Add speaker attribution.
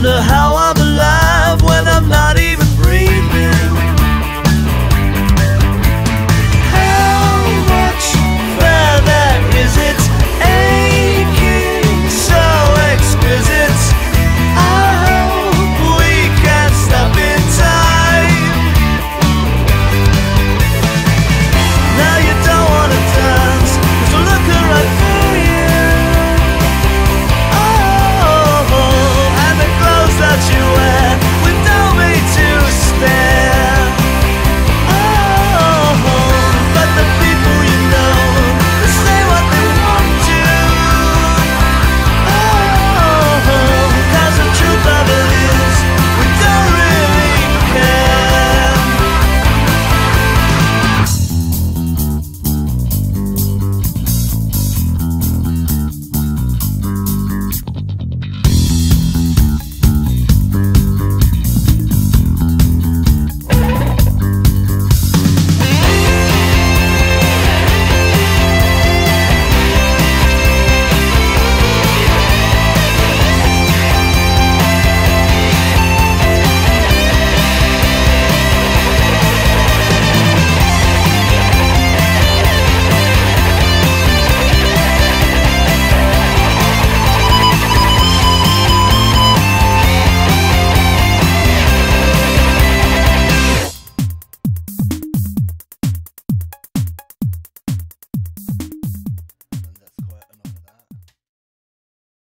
Speaker 1: wonder how I